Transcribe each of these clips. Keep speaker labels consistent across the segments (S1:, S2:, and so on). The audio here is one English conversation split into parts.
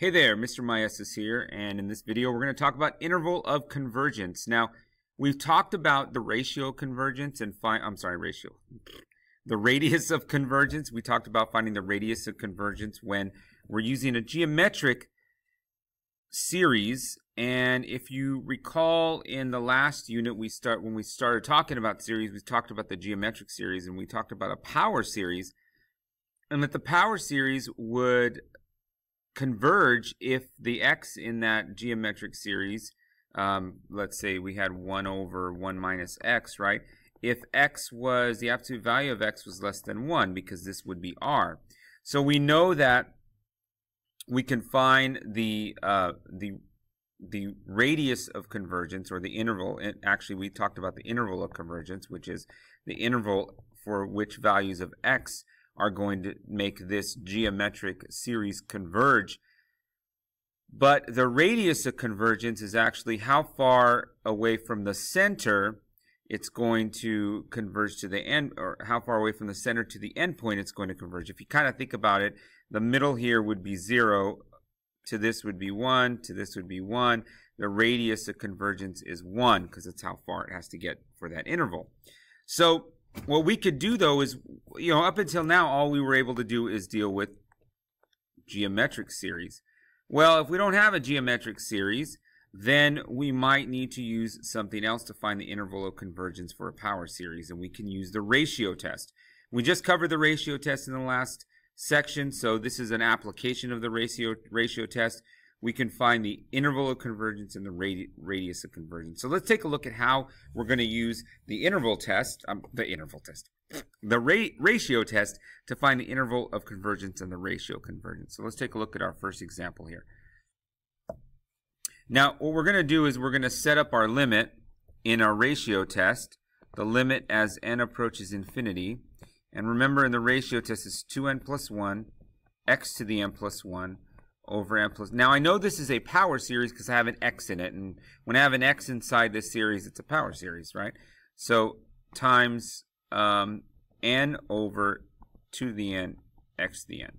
S1: Hey there, Mr. Maestas here, and in this video we're going to talk about interval of convergence. Now, we've talked about the ratio convergence and find, I'm sorry, ratio, the radius of convergence. We talked about finding the radius of convergence when we're using a geometric series. And if you recall in the last unit, we start when we started talking about series, we talked about the geometric series and we talked about a power series. And that the power series would converge if the x in that geometric series, um, let's say we had 1 over 1 minus x, right? If x was, the absolute value of x was less than 1, because this would be r. So we know that we can find the, uh, the, the radius of convergence, or the interval, and actually we talked about the interval of convergence, which is the interval for which values of x are going to make this geometric series converge. But the radius of convergence is actually how far away from the center it's going to converge to the end, or how far away from the center to the end point it's going to converge. If you kind of think about it, the middle here would be 0, to this would be 1, to this would be 1. The radius of convergence is 1, because that's how far it has to get for that interval. So what we could do though is, you know, up until now, all we were able to do is deal with geometric series. Well, if we don't have a geometric series, then we might need to use something else to find the interval of convergence for a power series, and we can use the ratio test. We just covered the ratio test in the last section, so this is an application of the ratio, ratio test we can find the interval of convergence and the radi radius of convergence. So let's take a look at how we're going to use the interval test, um, the interval test, the ra ratio test to find the interval of convergence and the ratio of convergence. So let's take a look at our first example here. Now, what we're going to do is we're going to set up our limit in our ratio test, the limit as n approaches infinity. And remember in the ratio test is 2n plus 1, x to the n plus 1, over n plus. Now I know this is a power series because I have an x in it, and when I have an x inside this series, it's a power series, right? So times um, n over 2 to the n x to the n.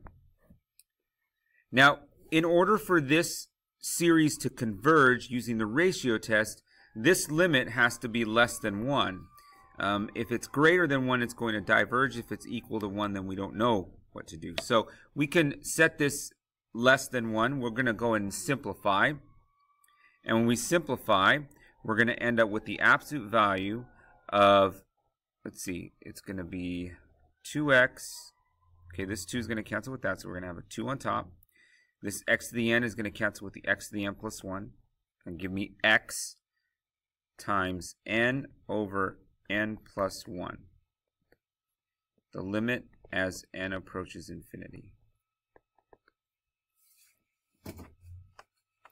S1: Now, in order for this series to converge using the ratio test, this limit has to be less than 1. Um, if it's greater than 1, it's going to diverge. If it's equal to 1, then we don't know what to do. So we can set this less than 1, we're going to go and simplify. And when we simplify, we're going to end up with the absolute value of, let's see, it's going to be 2x. Okay, this 2 is going to cancel with that, so we're going to have a 2 on top. This x to the n is going to cancel with the x to the n plus 1 and give me x times n over n plus 1. The limit as n approaches infinity.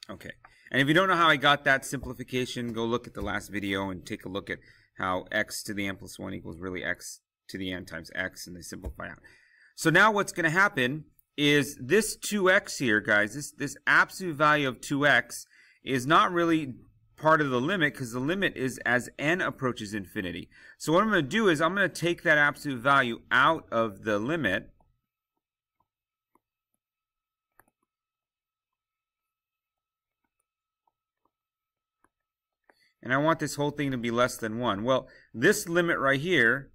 S1: Okay. And if you don't know how I got that simplification, go look at the last video and take a look at how x to the n plus 1 equals really x to the n times x, and they simplify out. So now what's going to happen is this 2x here, guys, this, this absolute value of 2x is not really part of the limit because the limit is as n approaches infinity. So what I'm going to do is I'm going to take that absolute value out of the limit and I want this whole thing to be less than 1. Well, this limit right here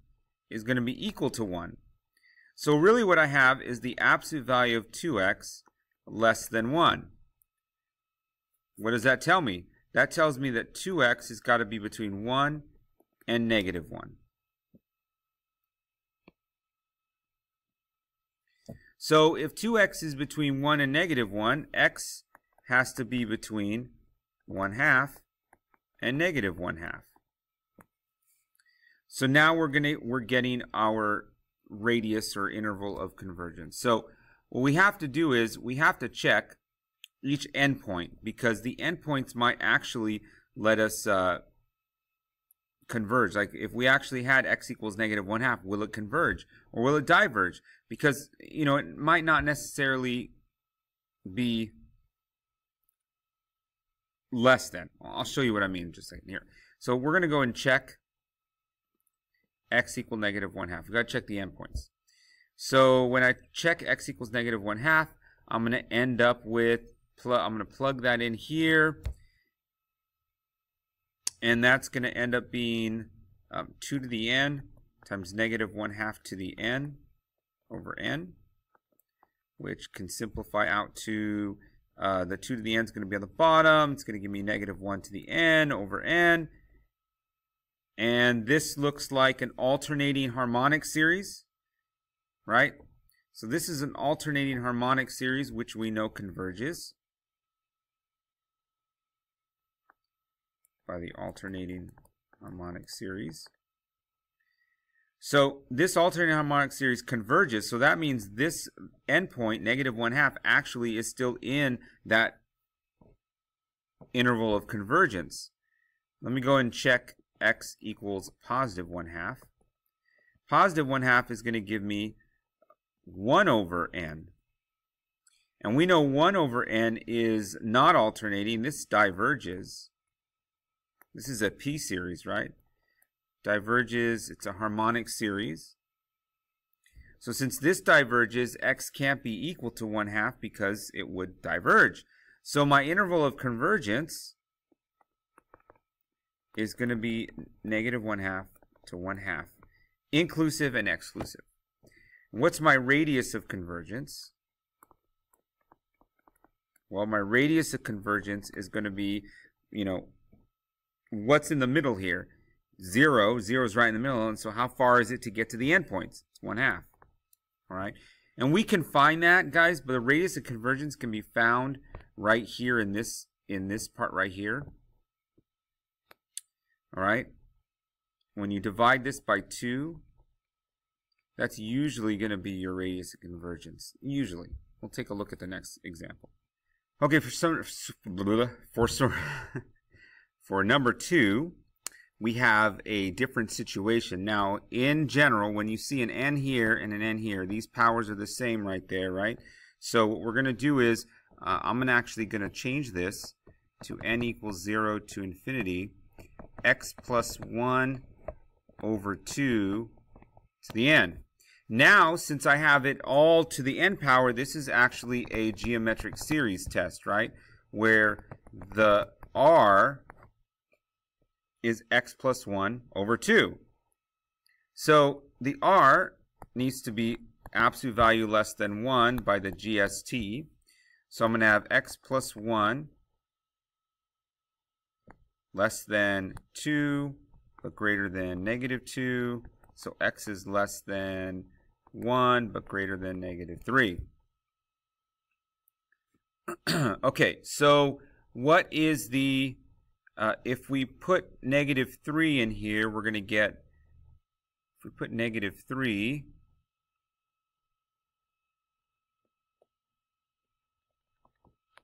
S1: is going to be equal to 1. So really what I have is the absolute value of 2x less than 1. What does that tell me? That tells me that 2x has got to be between 1 and negative 1. So if 2x is between 1 and negative 1, x has to be between 1 half and negative 1 half. So now we're gonna we're getting our radius or interval of convergence. So what we have to do is we have to check each endpoint because the endpoints might actually let us uh, converge. Like if we actually had x equals negative 1 half, will it converge or will it diverge? Because, you know, it might not necessarily be less than. I'll show you what I mean in just a second here. So we're going to go and check x equal negative 1 half. We've got to check the endpoints. So when I check x equals negative 1 half, I'm going to end up with. I'm going to plug that in here, and that's going to end up being um, 2 to the n times negative 1 half to the n over n, which can simplify out to uh, the 2 to the n is going to be on the bottom. It's going to give me negative 1 to the n over n. And this looks like an alternating harmonic series, right? So this is an alternating harmonic series which we know converges by the alternating harmonic series. So this alternating harmonic series converges, so that means this endpoint, negative 1 half, actually is still in that interval of convergence. Let me go and check x equals positive 1 half. Positive 1 half is going to give me 1 over n. And we know 1 over n is not alternating. This diverges. This is a p series, right? Diverges, it's a harmonic series. So since this diverges, x can't be equal to 1 half because it would diverge. So my interval of convergence is going to be negative 1 half to 1 half, inclusive and exclusive. What's my radius of convergence? Well, my radius of convergence is going to be, you know, what's in the middle here? Zero. Zero is right in the middle. And so how far is it to get to the endpoints? It's one half. All right. And we can find that, guys, but the radius of convergence can be found right here in this in this part right here. All right. When you divide this by 2, that's usually going to be your radius of convergence. Usually. We'll take a look at the next example. Okay, for some for for number 2, we have a different situation. Now, in general, when you see an n here and an n here, these powers are the same right there, right? So what we're going to do is uh, I'm actually going to change this to n equals 0 to infinity x plus 1 over 2 to the n. Now, since I have it all to the n power, this is actually a geometric series test, right? Where the r is x plus 1 over 2. So the r needs to be absolute value less than 1 by the GST. So I'm going to have x plus 1 less than 2, but greater than negative 2. So x is less than 1, but greater than negative 3. okay, so what is the, uh, if we put negative 3 in here, we're going to get, if we put negative 3,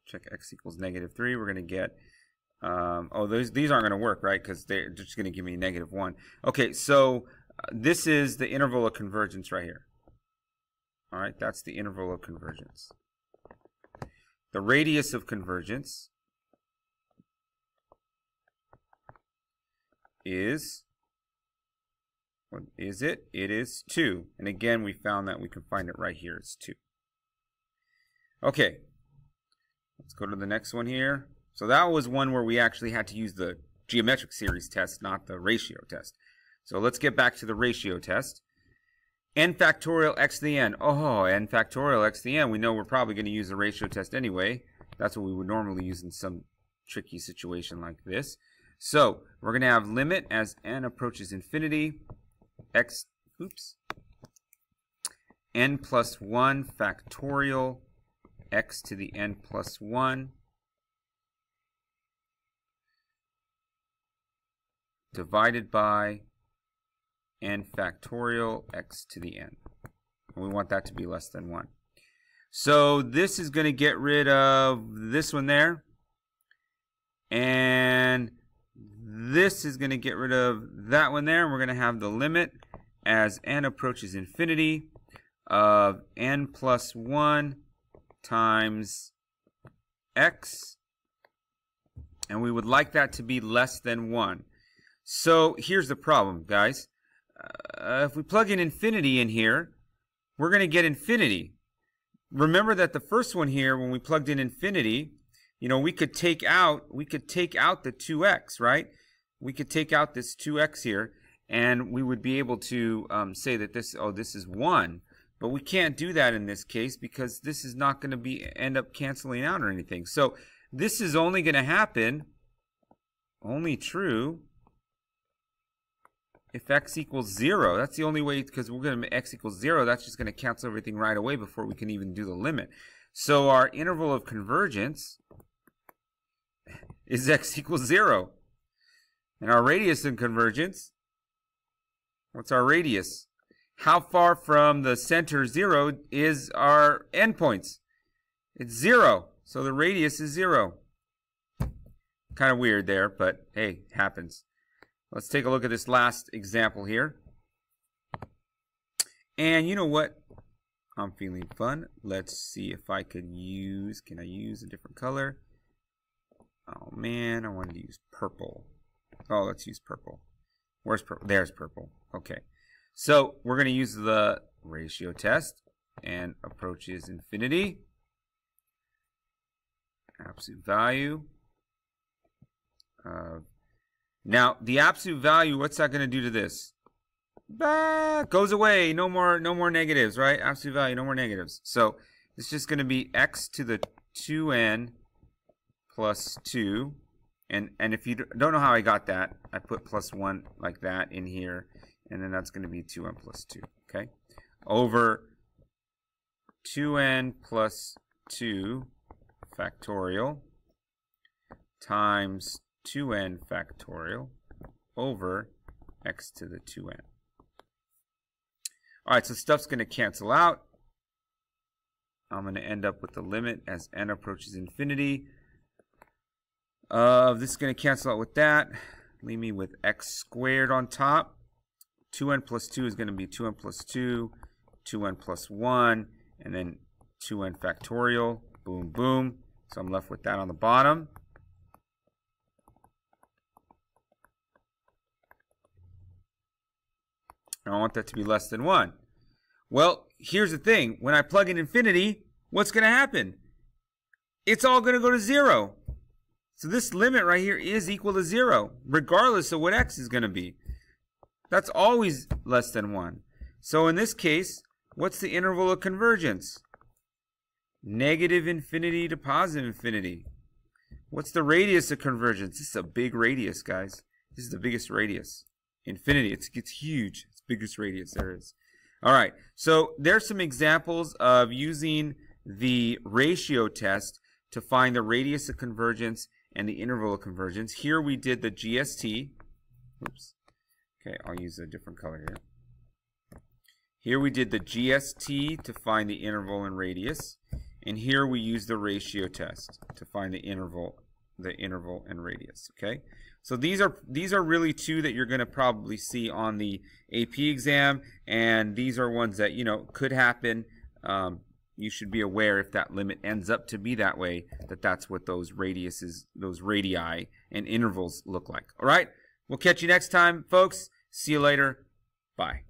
S1: check x equals negative 3, we're going to get um, oh, those these aren't going to work, right? Because they're just going to give me negative 1. Okay, so uh, this is the interval of convergence right here. All right, that's the interval of convergence. The radius of convergence is, what is it? It is 2. And again, we found that we can find it right here. It's 2. Okay, let's go to the next one here. So that was one where we actually had to use the geometric series test, not the ratio test. So let's get back to the ratio test. n factorial x to the n. Oh, n factorial x to the n. We know we're probably going to use the ratio test anyway. That's what we would normally use in some tricky situation like this. So we're going to have limit as n approaches infinity, x, oops, n plus 1 factorial x to the n plus 1 divided by n factorial x to the n. And we want that to be less than 1. So this is going to get rid of this one there. And this is going to get rid of that one there. And we're going to have the limit as n approaches infinity of n plus 1 times x. And we would like that to be less than 1. So here's the problem, guys. Uh, if we plug in infinity in here, we're going to get infinity. Remember that the first one here, when we plugged in infinity, you know, we could take out we could take out the 2x, right? We could take out this 2x here, and we would be able to um, say that this oh this is 1. But we can't do that in this case because this is not going to be end up canceling out or anything. So this is only going to happen, only true, if x equals 0. That's the only way, because we're going to x equals 0, that's just going to cancel everything right away before we can even do the limit. So our interval of convergence is x equals 0. And our radius in convergence, what's our radius? How far from the center 0 is our endpoints? It's 0. So the radius is 0. Kind of weird there, but hey, happens. Let's take a look at this last example here. And you know what? I'm feeling fun. Let's see if I could use, can I use a different color? Oh man, I wanted to use purple. Oh, let's use purple. Where's purple? There's purple. Okay. So we're going to use the ratio test and approaches infinity. Absolute value of now, the absolute value, what's that going to do to this? Bah, goes away. No more, no more negatives, right? Absolute value, no more negatives. So it's just going to be x to the 2n plus 2. And, and if you don't know how I got that, I put plus 1 like that in here. And then that's going to be 2n plus 2, okay? Over 2n plus 2 factorial times 2n factorial over x to the 2n. All right, so stuff's going to cancel out. I'm going to end up with the limit as n approaches infinity. Uh, this is going to cancel out with that. Leave me with x squared on top. 2n plus 2 is going to be 2n plus 2, 2n plus 1, and then 2n factorial. Boom, boom. So I'm left with that on the bottom. I want that to be less than 1. Well, here's the thing. When I plug in infinity, what's going to happen? It's all going to go to 0. So this limit right here is equal to 0, regardless of what x is going to be. That's always less than 1. So in this case, what's the interval of convergence? Negative infinity to positive infinity. What's the radius of convergence? This is a big radius, guys. This is the biggest radius. Infinity, it's, it's huge It's biggest radius there is. All right, so there's some examples of using the ratio test to find the radius of convergence and the interval of convergence. Here we did the GST. Oops. Okay, I'll use a different color here. Here we did the GST to find the interval and radius. And here we use the ratio test to find the interval, the interval and radius, okay? So these are these are really two that you're going to probably see on the AP exam, and these are ones that you know could happen. Um, you should be aware if that limit ends up to be that way, that that's what those radiuses, those radii, and intervals look like. All right, we'll catch you next time, folks. See you later. Bye.